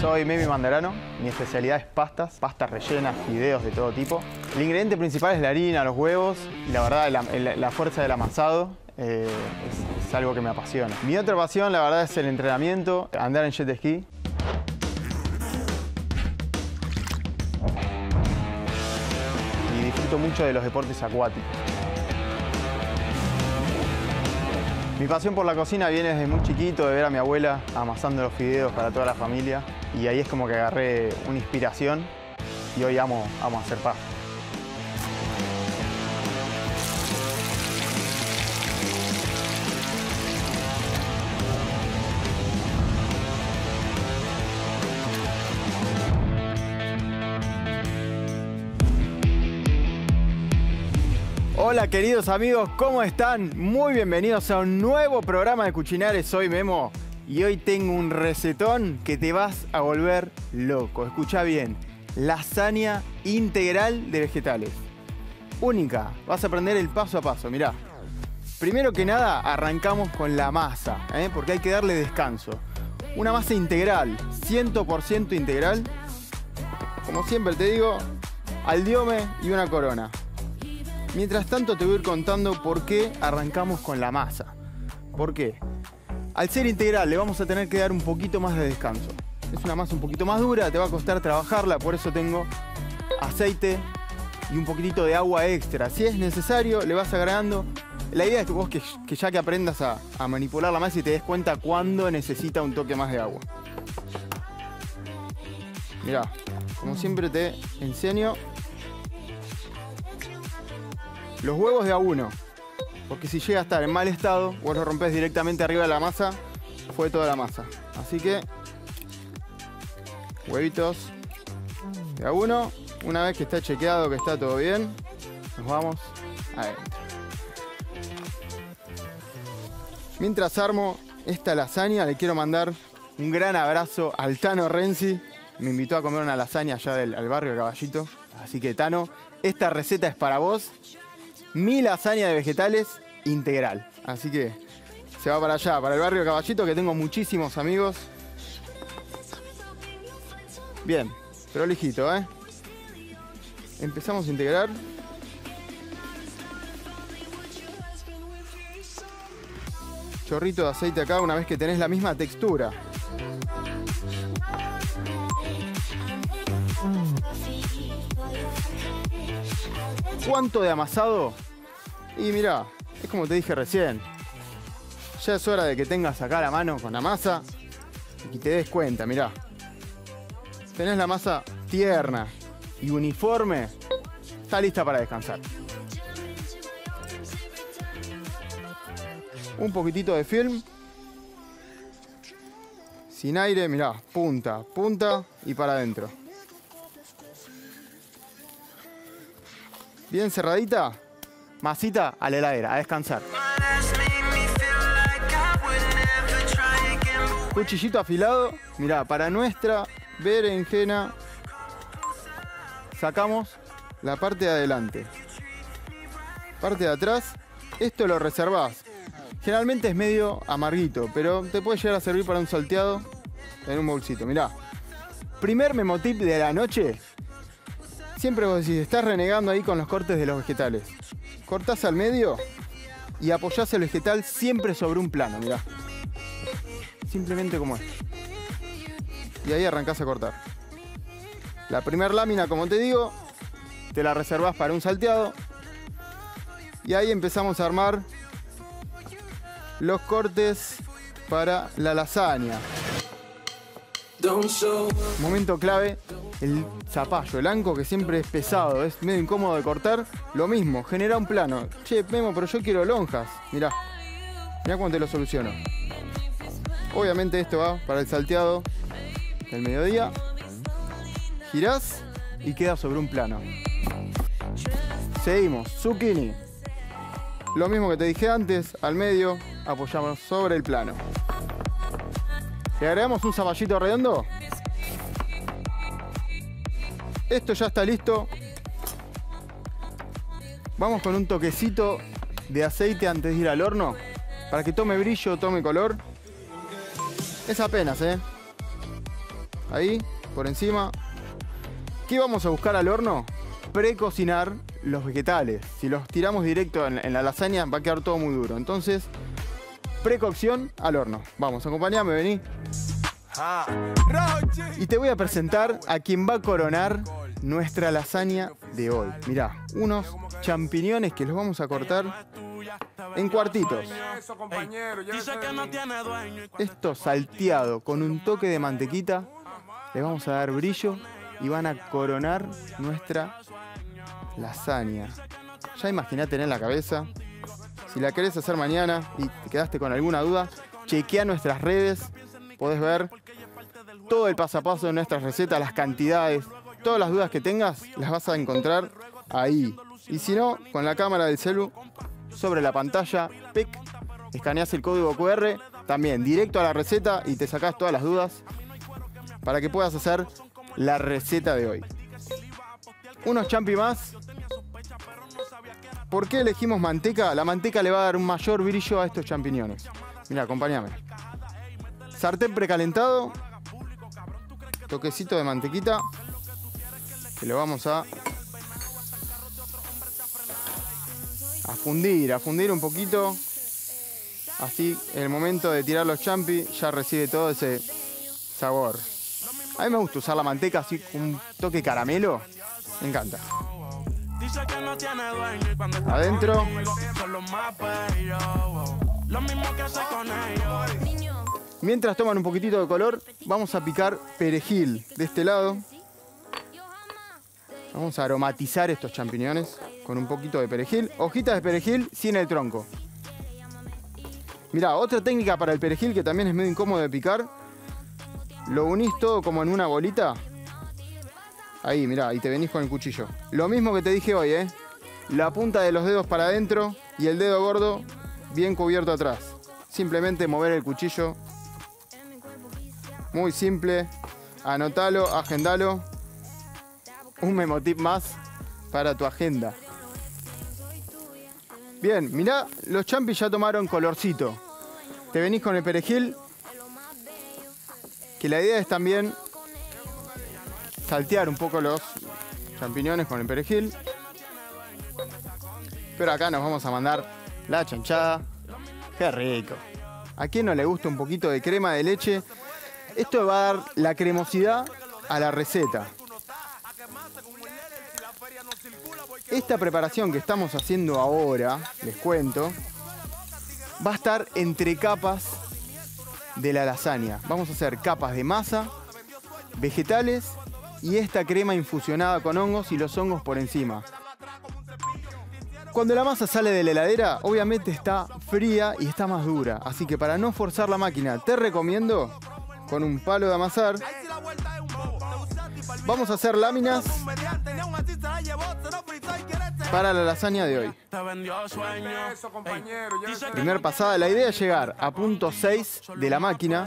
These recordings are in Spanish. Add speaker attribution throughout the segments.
Speaker 1: Soy Memi Mandarano, mi especialidad es pastas, pastas rellenas, fideos de todo tipo. El ingrediente principal es la harina, los huevos y la verdad la, fuerza del amasado eh, es, es algo que me apasiona. Mi otra pasión la verdad es el entrenamiento, andar en jet ski. Y disfruto mucho de los deportes acuáticos. Mi pasión por la cocina viene desde muy chiquito, de ver a mi abuela amasando los fideos para toda la familia. Y ahí es como que agarré una inspiración y hoy amo, amo hacer pasta. Hola queridos amigos, ¿cómo están? Muy bienvenidos a un nuevo programa de Cuchinares. Soy Memo y hoy tengo un recetón que te vas a volver loco. Escucha bien, lasaña integral de vegetales. Única, vas a aprender el paso a paso, mirá. Primero que nada arrancamos con la masa, ¿eh? porque hay que darle descanso. Una masa integral, 100% integral. Como siempre te digo, al diome y una corona. Mientras tanto te voy a ir contando por qué arrancamos con la masa. ¿Por qué? Al ser integral le vamos a tener que dar un poquito más de descanso. Es una masa un poquito más dura, te va a costar trabajarla, por eso tengo aceite y un poquitito de agua extra. Si es necesario, le vas agregando. La idea es que vos que, ya que aprendas a, a manipular la masa y te des cuenta cuándo necesita un toque más de agua. Mirá, como siempre te enseño, los huevos de a uno. Porque si llega a estar en mal estado, vos lo rompés directamente arriba de la masa, fue toda la masa. Así que, huevitos de a uno. Una vez que está chequeado, que está todo bien, nos vamos adentro. Mientras armo esta lasaña, le quiero mandar un gran abrazo al Tano Renzi. Me invitó a comer una lasaña allá del al barrio Caballito. Así que Tano, esta receta es para vos mi lasaña de vegetales integral. Así que se va para allá, para el barrio Caballito, que tengo muchísimos amigos. Bien, prolijito, ¿eh? Empezamos a integrar. Chorrito de aceite acá una vez que tenés la misma textura. ¿Cuánto de amasado? Y mirá, es como te dije recién. Ya es hora de que tengas acá la mano con la masa y que te des cuenta, mirá. Tenés la masa tierna y uniforme. Está lista para descansar. Un poquitito de film. Sin aire, mirá, punta, punta y para adentro. Bien cerradita. Masita a la heladera, a descansar. Cuchillito afilado. Mirá, para nuestra berenjena sacamos la parte de adelante. Parte de atrás, esto lo reservás. Generalmente es medio amarguito, pero te puede llegar a servir para un salteado en un bolsito. Mirá. Primer memotip de la noche. Siempre vos decís, estás renegando ahí con los cortes de los vegetales. Cortás al medio y apoyás el vegetal siempre sobre un plano, mirá. Simplemente como esto. Y ahí arrancás a cortar. La primera lámina, como te digo, te la reservás para un salteado. Y ahí empezamos a armar los cortes para la lasaña. Momento clave, el zapallo, el anco que siempre es pesado, es medio incómodo de cortar. Lo mismo, genera un plano. Che, Memo, pero yo quiero lonjas. Mirá, mirá cómo te lo soluciono. Obviamente esto va para el salteado del mediodía. Girás y queda sobre un plano. Seguimos, zucchini. Lo mismo que te dije antes, al medio, apoyamos sobre el plano. Le agregamos un zapallito redondo. Esto ya está listo. Vamos con un toquecito de aceite antes de ir al horno. Para que tome brillo, tome color. Es apenas, ¿eh? ahí, por encima. ¿Qué vamos a buscar al horno? Precocinar los vegetales. Si los tiramos directo en, en la lasaña va a quedar todo muy duro. Entonces, precocción al horno. Vamos, acompañame, vení. Y te voy a presentar a quien va a coronar nuestra lasaña de hoy. Mirá, unos champiñones que los vamos a cortar en cuartitos. Esto salteado con un toque de mantequita, le vamos a dar brillo y van a coronar nuestra lasaña. Ya imagínate en la cabeza. Si la querés hacer mañana y te quedaste con alguna duda, chequea nuestras redes. Podés ver todo el paso a paso de nuestras recetas, las cantidades, todas las dudas que tengas, las vas a encontrar ahí. Y si no, con la cámara del celu sobre la pantalla, PIC, escaneas el código QR, también directo a la receta y te sacas todas las dudas para que puedas hacer la receta de hoy. Unos champi más. ¿Por qué elegimos manteca? La manteca le va a dar un mayor brillo a estos champiñones. Mira, acompáñame. Sartén precalentado. Toquecito de mantequita. Que lo vamos a a fundir, a fundir un poquito. Así, en el momento de tirar los champi, ya recibe todo ese sabor. A mí me gusta usar la manteca así con un toque caramelo. Me encanta. Adentro. Mientras toman un poquitito de color, vamos a picar perejil de este lado. Vamos a aromatizar estos champiñones con un poquito de perejil. Hojitas de perejil sin el tronco. Mirá, otra técnica para el perejil que también es medio incómodo de picar. Lo unís todo como en una bolita. Ahí, mirá, y te venís con el cuchillo. Lo mismo que te dije hoy, ¿eh? La punta de los dedos para adentro y el dedo gordo bien cubierto atrás. Simplemente mover el cuchillo. Muy simple. Anotalo, agendalo. Un memotip más para tu agenda. Bien, mirá, los champis ya tomaron colorcito. Te venís con el perejil. Que la idea es también saltear un poco los champiñones con el perejil. Pero acá nos vamos a mandar la chanchada. ¡Qué rico! ¿A quién no le gusta un poquito de crema de leche? Esto va a dar la cremosidad a la receta. Esta preparación que estamos haciendo ahora, les cuento, va a estar entre capas de la lasaña. Vamos a hacer capas de masa, vegetales y esta crema infusionada con hongos y los hongos por encima. Cuando la masa sale de la heladera, obviamente está fría y está más dura. Así que para no forzar la máquina, te recomiendo con un palo de amasar. Vamos a hacer láminas para la lasaña de hoy. Primer pasada, la idea es llegar a punto 6 de la máquina.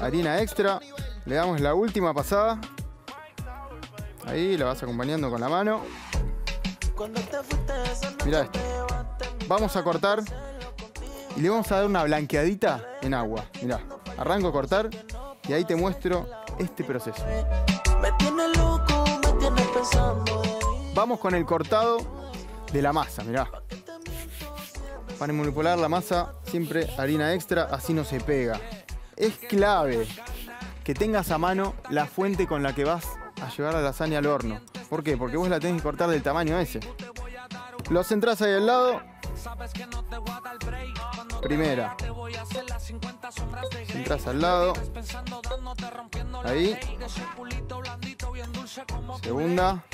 Speaker 1: Harina extra. Le damos la última pasada. Ahí la vas acompañando con la mano. Mira esto. Vamos a cortar y le vamos a dar una blanqueadita en agua. Mira, arranco a cortar y ahí te muestro este proceso. Vamos con el cortado de la masa, mirá. Para manipular la masa, siempre harina extra, así no se pega. Es clave que tengas a mano la fuente con la que vas a llevar la lasaña al horno. ¿Por qué? Porque vos la tenés que cortar del tamaño ese. Lo centrás ahí al lado. Primera. Centrás al lado. Ahí. Segunda.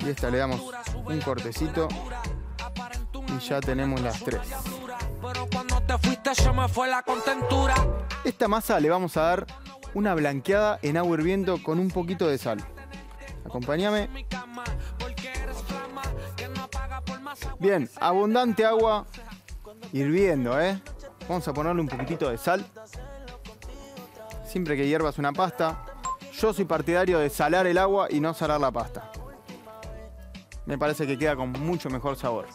Speaker 1: Y esta le damos un cortecito. Y ya tenemos las tres. Esta masa le vamos a dar una blanqueada en agua hirviendo con un poquito de sal. Acompáñame. Bien, abundante agua hirviendo, ¿eh? Vamos a ponerle un poquitito de sal. Siempre que hiervas una pasta, yo soy partidario de salar el agua y no salar la pasta. Me parece que queda con mucho mejor sabor.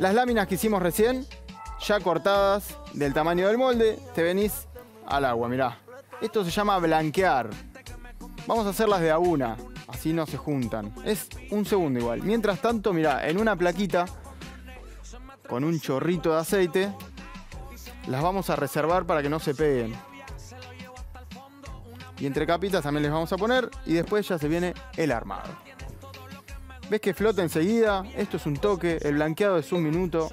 Speaker 1: Las láminas que hicimos recién ya cortadas del tamaño del molde, te venís al agua, mirá. Esto se llama blanquear. Vamos a hacerlas de a una, así no se juntan. Es un segundo igual. Mientras tanto, mirá, en una plaquita con un chorrito de aceite, las vamos a reservar para que no se peguen. Y entre capitas también les vamos a poner y después ya se viene el armado. ¿Ves que flota enseguida? Esto es un toque, el blanqueado es un minuto.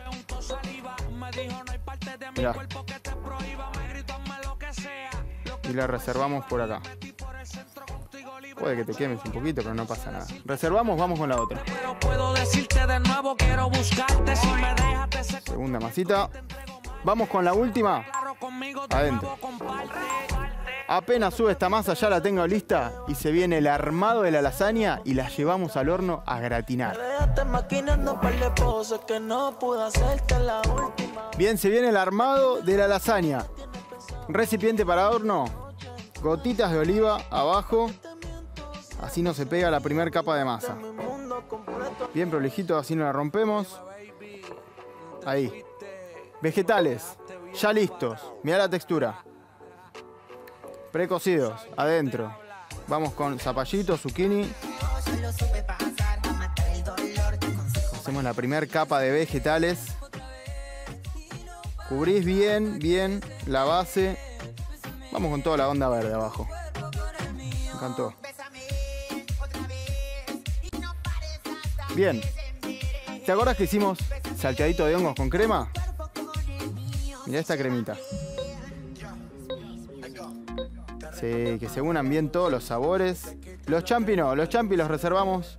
Speaker 1: Mirá. Y la reservamos por acá. Puede que te quemes un poquito, pero no pasa nada. Reservamos, vamos con la otra. Segunda masita. Vamos con la última. Adentro. Apenas sube esta masa, ya la tengo lista y se viene el armado de la lasaña y la llevamos al horno a gratinar. Bien, se viene el armado de la lasaña. Recipiente para horno, gotitas de oliva abajo, así no se pega la primera capa de masa. Bien prolijito, así no la rompemos. Ahí. Vegetales, ya listos. Mira la textura. Precocidos, adentro. Vamos con zapallito, zucchini. Hacemos la primera capa de vegetales. Cubrís bien, bien la base. Vamos con toda la onda verde abajo. Me encantó. Bien. ¿Te acuerdas que hicimos salteadito de hongos con crema? Mira esta cremita. Sí, que se unan bien todos los sabores. Los champi no, los champi los reservamos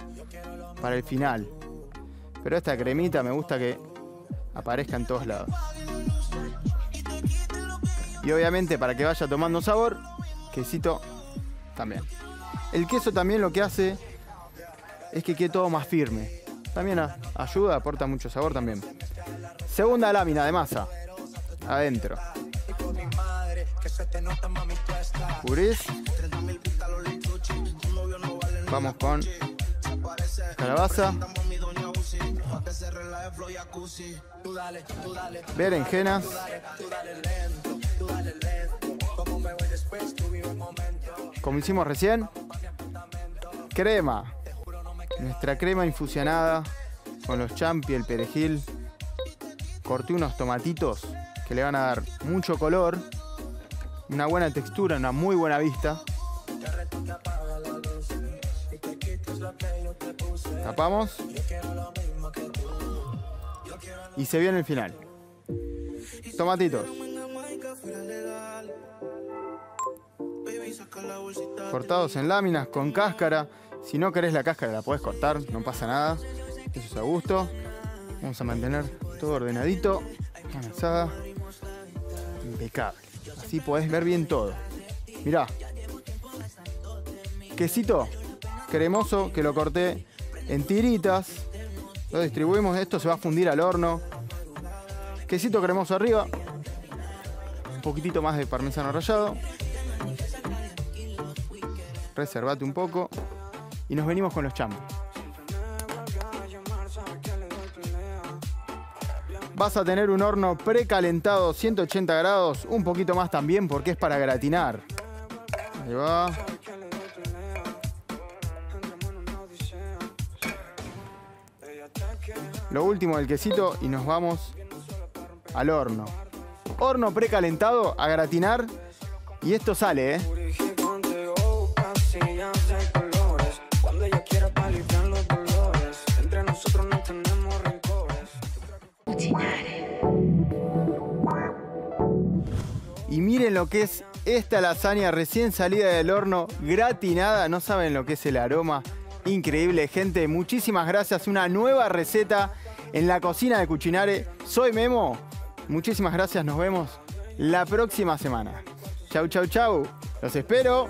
Speaker 1: para el final. Pero esta cremita me gusta que aparezca en todos lados. Y obviamente para que vaya tomando sabor, quesito también. El queso también lo que hace es que quede todo más firme. También ayuda, aporta mucho sabor también. Segunda lámina de masa. Adentro. Vamos con calabaza. Berenjenas. Como hicimos recién. Crema. Nuestra crema infusionada con los champi, el perejil. Corté unos tomatitos que le van a dar mucho color una buena textura, una muy buena vista. Tapamos. Y se viene el final. Tomatitos. Cortados en láminas con cáscara. Si no querés la cáscara la podés cortar, no pasa nada. Eso es a gusto. Vamos a mantener todo ordenadito. Avanzada. Impecable. Así podés ver bien todo. Mirá. Quesito cremoso que lo corté en tiritas. Lo distribuimos. Esto se va a fundir al horno. Quesito cremoso arriba. Un poquitito más de parmesano rallado. Reservate un poco. Y nos venimos con los chambos. Vas a tener un horno precalentado 180 grados, un poquito más también porque es para gratinar. Ahí va. Lo último del quesito y nos vamos al horno. Horno precalentado a gratinar y esto sale, ¿eh? Lo que es esta lasaña recién salida del horno, gratinada. No saben lo que es el aroma. Increíble, gente. Muchísimas gracias. Una nueva receta en la cocina de Cucinare. Soy Memo. Muchísimas gracias. Nos vemos la próxima semana. Chau, chau, chau. Los espero.